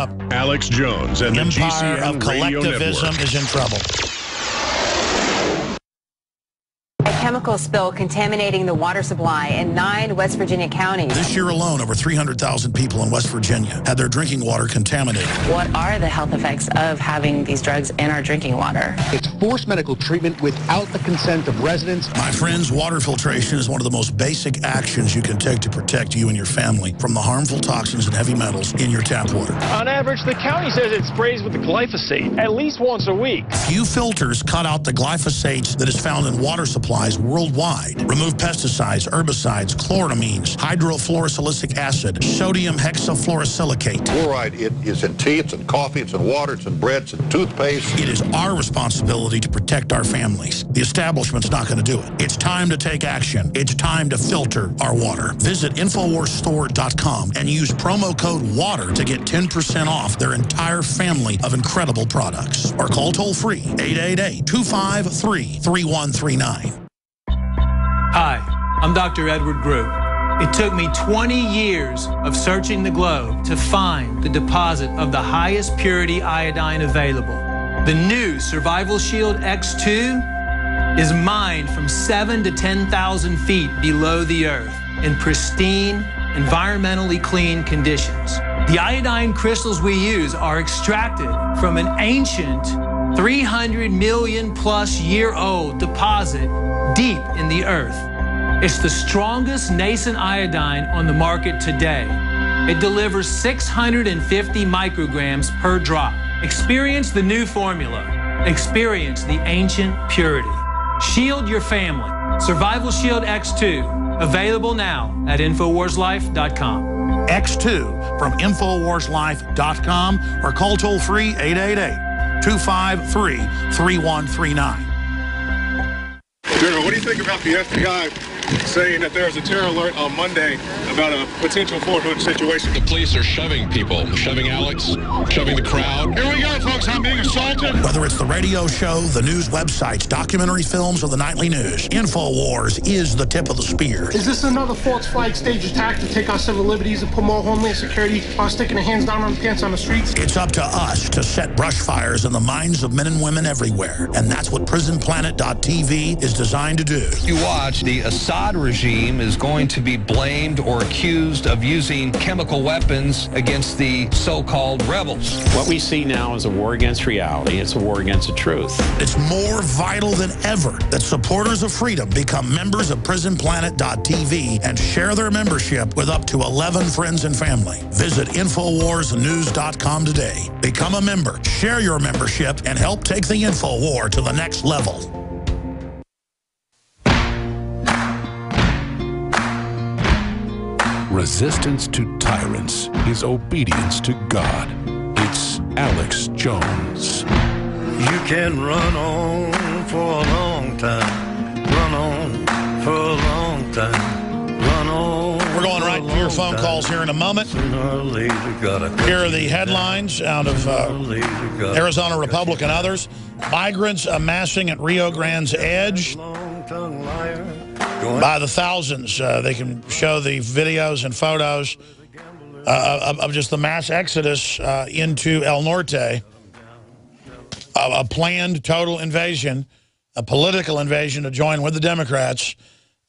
up. Alex Jones and the Empire GCN of Radio collectivism Network. is in trouble. A chemical spill contaminating the water supply in nine West Virginia counties. This year alone, over 300,000 people in West Virginia had their drinking water contaminated. What are the health effects of having these drugs in our drinking water? It's forced medical treatment without the consent of residents. My friends, water filtration is one of the most basic actions you can take to protect you and your family from the harmful toxins and heavy metals in your tap water. On average, the county says it sprays with the glyphosate at least once a week. Few filters cut out the glyphosate that is found in water worldwide. Remove pesticides, herbicides, chloramines, hydrofluorosilicic acid, sodium hexafluorosilicate. Fluoride, it is in tea, it's in coffee, it's in water, it's in bread, it's in toothpaste. It is our responsibility to protect our families. The establishment's not going to do it. It's time to take action. It's time to filter our water. Visit InfoWarsStore.com and use promo code WATER to get 10% off their entire family of incredible products. Or call toll free 888-253-3139. Hi, I'm Dr. Edward Group. It took me 20 years of searching the globe to find the deposit of the highest purity iodine available. The new Survival Shield X2 is mined from 7 to 10,000 feet below the earth in pristine, environmentally clean conditions. The iodine crystals we use are extracted from an ancient 300 million plus year old deposit deep in the earth. It's the strongest nascent iodine on the market today. It delivers 650 micrograms per drop. Experience the new formula. Experience the ancient purity. Shield your family. Survival Shield X2. Available now at InfoWarsLife.com. X2 from InfoWarsLife.com or call toll free 888-253-3139. General, what do you think about the FBI saying that there's a terror alert on Monday about a potential Fort Hood situation? The police are shoving people, shoving Alex, shoving the crowd. Here we go, folks. I'm being assaulted. Whether it's the radio show, the news websites, documentary films, or the nightly news, InfoWars is the tip of the spear. Is this another false flag stage attack to take our civil liberties and put more homeland security while sticking their hands down on the pants on the streets? It's up to us to set brush fires in the minds of men and women everywhere. And that's what PrisonPlanet.tv is designed to do. You watch, the Assad regime is going to be blamed or accused of using chemical weapons against the so-called rebels. What we see now is a war against reality. It's a war against the truth. It's more vital than ever that supporters of freedom become members of PrisonPlanet.tv and share their membership with up to 11 friends and family. Visit InfoWarsNews.com today. Become a member, share your membership, and help take the InfoWar to the next level. Resistance to tyrants is obedience to God. It's Alex Jones. You can run on for a long time. Run on for a long time. Run on. We're going right to your phone calls here in a moment. Here are the headlines out of uh, Arizona Republic and others. Migrants amassing at Rio Grande's edge by the thousands. Uh, they can show the videos and photos uh, of, of, just the mass exodus uh, into El Norte. A, a planned total invasion, a political invasion to join with the Democrats.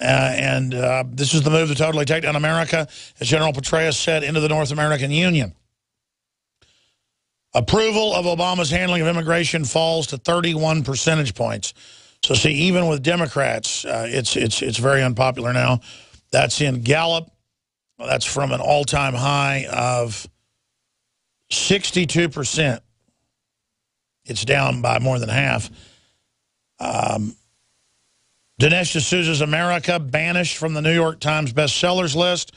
Uh, and uh, this is the move to totally take down America, as General Petraeus said, into the North American Union. Approval of Obama's handling of immigration falls to 31 percentage points. So see, even with Democrats, uh, it's it's it's very unpopular now. That's in Gallup. That's from an all-time high of 62 percent. It's down by more than half. Um, Dinesh D'Souza's America banished from the New York Times bestsellers list.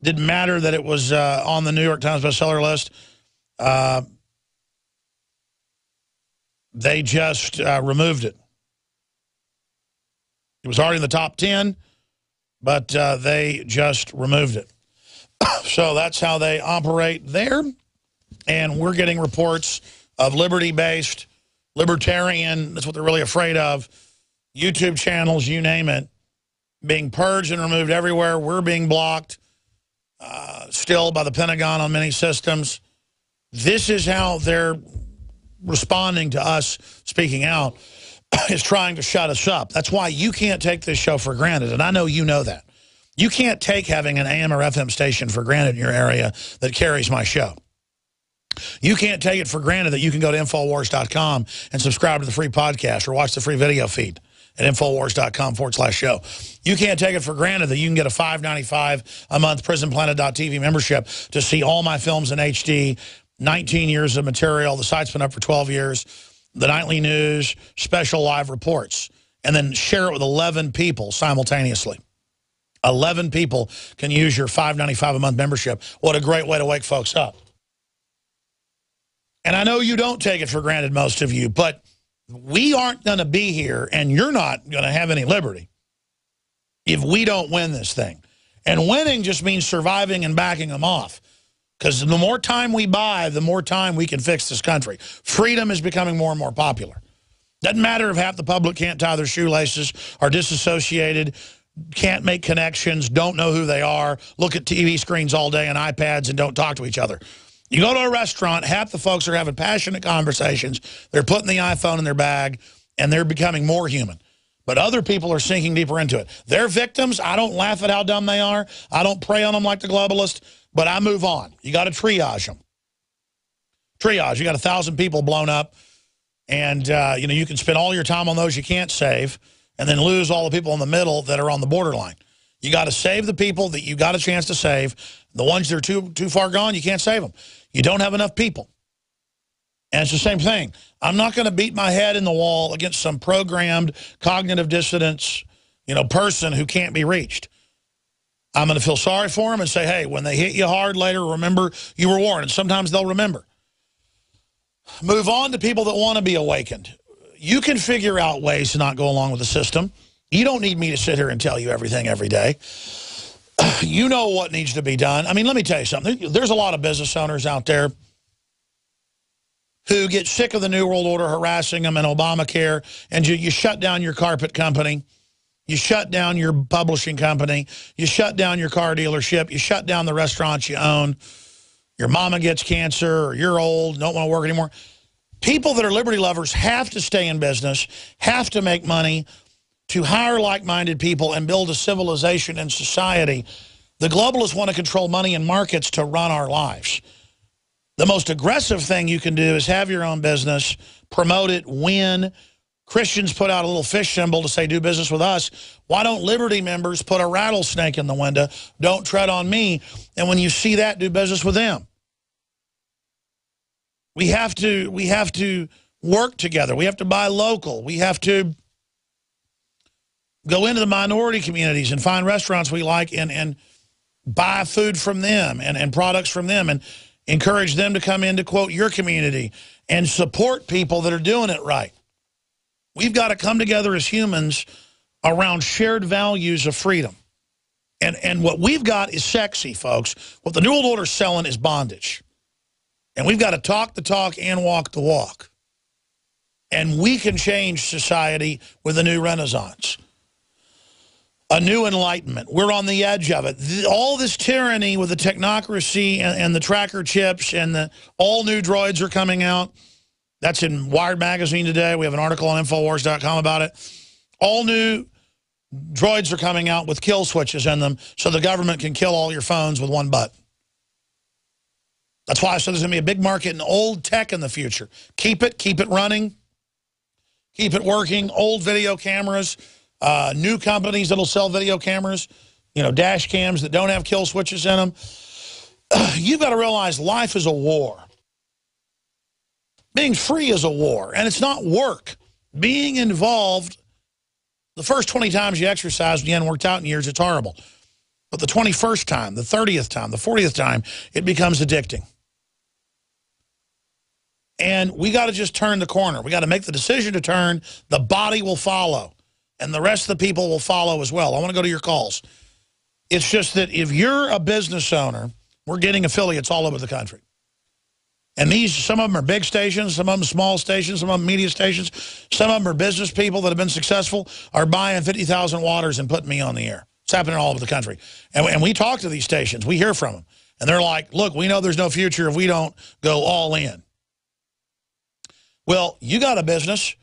Didn't matter that it was uh, on the New York Times bestseller list. Uh, they just uh, removed it. It was already in the top 10, but uh, they just removed it. so that's how they operate there. And we're getting reports of liberty-based, libertarian, that's what they're really afraid of, YouTube channels, you name it, being purged and removed everywhere. We're being blocked uh, still by the Pentagon on many systems. This is how they're responding to us speaking out is trying to shut us up. That's why you can't take this show for granted, and I know you know that. You can't take having an AM or FM station for granted in your area that carries my show. You can't take it for granted that you can go to Infowars.com and subscribe to the free podcast or watch the free video feed at Infowars.com forward slash show. You can't take it for granted that you can get a $5.95 a month PrisonPlanet.tv membership to see all my films in HD, 19 years of material. The site's been up for 12 years. The nightly news, special live reports, and then share it with 11 people simultaneously. 11 people can use your $5.95 a month membership. What a great way to wake folks up. And I know you don't take it for granted, most of you, but we aren't going to be here and you're not going to have any liberty if we don't win this thing. And winning just means surviving and backing them off. Because the more time we buy, the more time we can fix this country. Freedom is becoming more and more popular. Doesn't matter if half the public can't tie their shoelaces, are disassociated, can't make connections, don't know who they are, look at TV screens all day and iPads and don't talk to each other. You go to a restaurant, half the folks are having passionate conversations. They're putting the iPhone in their bag, and they're becoming more human. But other people are sinking deeper into it. They're victims. I don't laugh at how dumb they are. I don't prey on them like the globalist, but I move on. You got to triage them. Triage. You got a thousand people blown up, and uh, you know you can spend all your time on those you can't save, and then lose all the people in the middle that are on the borderline. You got to save the people that you got a chance to save. The ones that are too too far gone, you can't save them. You don't have enough people. And it's the same thing. I'm not going to beat my head in the wall against some programmed cognitive dissonance, you know, person who can't be reached. I'm going to feel sorry for them and say, hey, when they hit you hard later, remember you were warned. And sometimes they'll remember. Move on to people that want to be awakened. You can figure out ways to not go along with the system. You don't need me to sit here and tell you everything every day. You know what needs to be done. I mean, let me tell you something. There's a lot of business owners out there who get sick of the New World Order harassing them and Obamacare, and you, you shut down your carpet company. You shut down your publishing company. You shut down your car dealership. You shut down the restaurants you own. Your mama gets cancer or you're old, don't want to work anymore. People that are liberty lovers have to stay in business, have to make money, to hire like-minded people and build a civilization and society. The globalists want to control money and markets to run our lives. The most aggressive thing you can do is have your own business, promote it, win. Christians put out a little fish symbol to say, do business with us. Why don't Liberty members put a rattlesnake in the window? Don't tread on me. And when you see that, do business with them. We have to, we have to work together. We have to buy local. We have to go into the minority communities and find restaurants we like and, and buy food from them and, and products from them and encourage them to come into, quote, your community and support people that are doing it right. We've got to come together as humans around shared values of freedom. And, and what we've got is sexy, folks. What the New World Order is selling is bondage. And we've got to talk the talk and walk the walk. And we can change society with a new renaissance a new enlightenment. We're on the edge of it. all this tyranny with the technocracy and, and, the tracker chips and the all new droids are coming out. That's in Wired Magazine today. We have an article on Infowars.com about it. All new droids are coming out with kill switches in them so the government can kill all your phones with one button. That's why I said there's going to be a big market in old tech in the future. Keep it, keep it running, keep it working. Old video cameras, uh, new companies that'll sell video cameras, you know, dash cams that don't have kill switches in them. You've got to realize life is a war. Being free is a war, and it's not work. Being involved, the first 20 times you exercise you haven't worked out in years, it's horrible. But the 21st time, the 30th time, the 40th time, it becomes addicting. And we got to just turn the corner. We got to make the decision to turn. The body will follow and the rest of the people will follow as well. I want to go to your calls. It's just that if you're a business owner, we're getting affiliates all over the country. And these, some of them are big stations, some of them small stations, some of them media stations. Some of them are business people that have been successful, are buying 50,000 waters and putting me on the air. It's happening all over the country. And, and we talk to these stations. We hear from them. And they're like, look, we know there's no future if we don't go all in. Well, you got a business.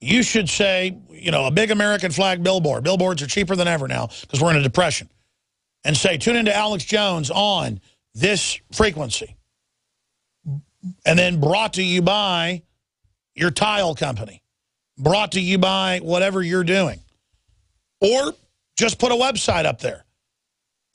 You should say, you know, a big American flag billboard. Billboards are cheaper than ever now because we're in a depression. And say, tune into Alex Jones on this frequency. And then brought to you by your tile company. Brought to you by whatever you're doing. Or just put a website up there.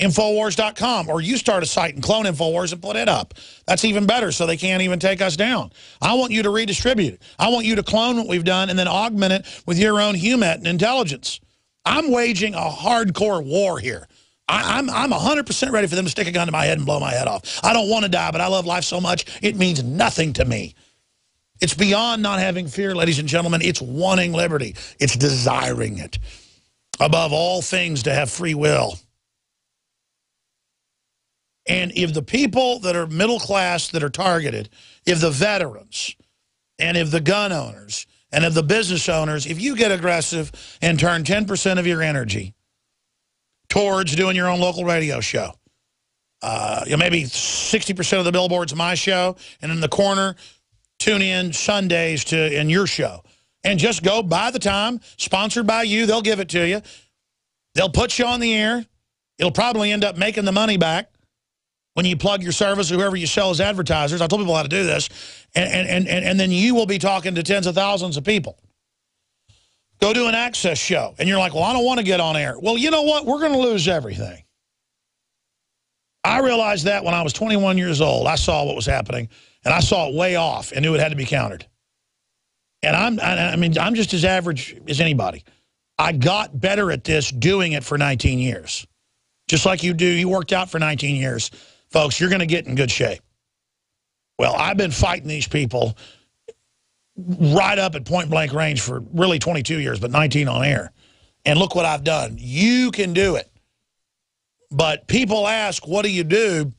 Infowars.com, or you start a site and clone Infowars and put it up. That's even better, so they can't even take us down. I want you to redistribute it. I want you to clone what we've done and then augment it with your own human and intelligence. I'm waging a hardcore war here. I, I'm I'm 100% ready for them to stick a gun to my head and blow my head off. I don't want to die, but I love life so much, it means nothing to me. It's beyond not having fear, ladies and gentlemen. It's wanting liberty. It's desiring it. Above all things, to have free will. And if the people that are middle class that are targeted, if the veterans, and if the gun owners, and if the business owners, if you get aggressive and turn 10% of your energy towards doing your own local radio show, uh, you know, maybe 60% of the billboards my show, and in the corner, tune in Sundays to in your show. And just go by the time, sponsored by you, they'll give it to you. They'll put you on the air. It'll probably end up making the money back when you plug your service, whoever you sell as advertisers. I told people how to do this. And, and, and, and then you will be talking to tens of thousands of people. Go do an access show. And you're like, well, I don't want to get on air. Well, you know what? We're going to lose everything. I realized that when I was 21 years old. I saw what was happening. And I saw it way off and knew it had to be countered. And I'm, I mean, I'm just as average as anybody. I got better at this doing it for 19 years. Just like you do, you worked out for 19 years folks, you're going to get in good shape. Well, I've been fighting these people right up at point blank range for really 22 years, but 19 on air. And look what I've done. You can do it. But people ask, what do you do?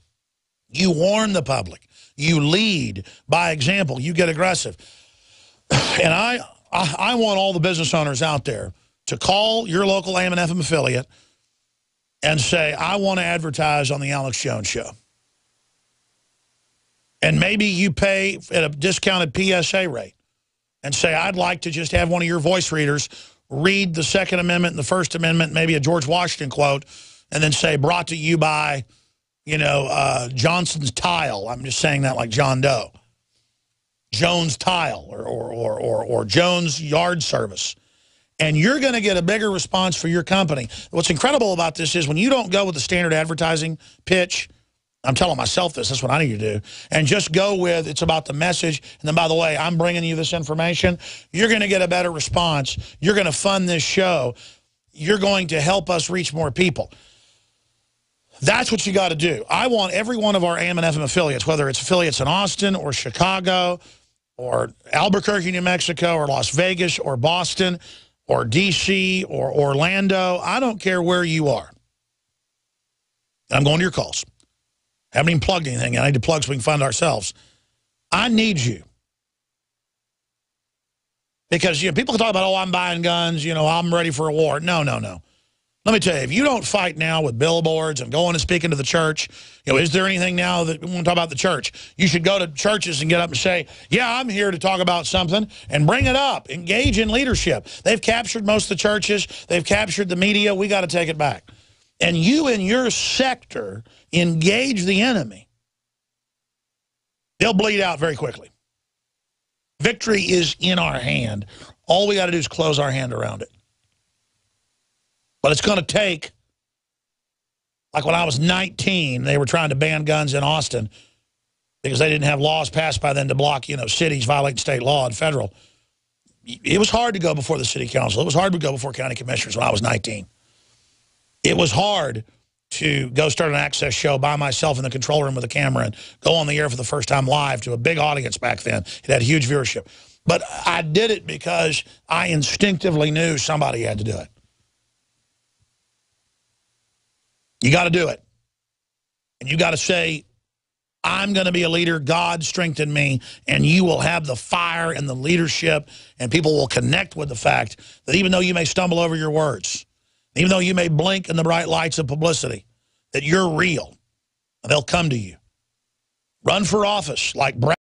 You warn the public. You lead by example. You get aggressive. And I, I, I want all the business owners out there to call your local AM and FM affiliate and say, I want to advertise on the Alex Jones Show. And maybe you pay at a discounted PSA rate and say, I'd like to just have one of your voice readers read the Second Amendment and the First Amendment, maybe a George Washington quote, and then say, brought to you by, you know, uh, Johnson's Tile. I'm just saying that like John Doe. Jones Tile or, or, or, or, or Jones Yard Service. And you're going to get a bigger response for your company. What's incredible about this is when you don't go with the standard advertising pitch, I'm telling myself this, that's what I need to do. And just go with, it's about the message. And then, by the way, I'm bringing you this information. You're going to get a better response. You're going to fund this show. You're going to help us reach more people. That's what you got to do. I want every one of our AM and FM affiliates, whether it's affiliates in Austin or Chicago or Albuquerque, New Mexico or Las Vegas or Boston or D.C. or Orlando. I don't care where you are. I'm going to your calls. I haven't even plugged anything. I need to plug so we can fund ourselves. I need you. Because you know, people can talk about, oh, I'm buying guns, you know, I'm ready for a war. No, no, no. Let me tell you, if you don't fight now with billboards and going and speaking to the church, you know, is there anything now that we want to talk about the church? You should go to churches and get up and say, yeah, I'm here to talk about something and bring it up. Engage in leadership. They've captured most of the churches. They've captured the media. We got to take it back. And you in your sector engage the enemy, they'll bleed out very quickly. Victory is in our hand. All we got to do is close our hand around it. But it's going to take, like when I was 19, they were trying to ban guns in Austin because they didn't have laws passed by then to block, you know, cities violating state law and federal. It was hard to go before the city council. It was hard to go before county commissioners when I was 19. It was hard to go start an access show by myself in the control room with a camera and go on the air for the first time live to a big audience back then. It had huge viewership. But I did it because I instinctively knew somebody had to do it. You got to do it. And you got to say, I'm going to be a leader. God strengthen me. And you will have the fire and the leadership. And people will connect with the fact that even though you may stumble over your words, even though you may blink in the bright lights of publicity, that you're real They'll come to you. Run for office like Brad.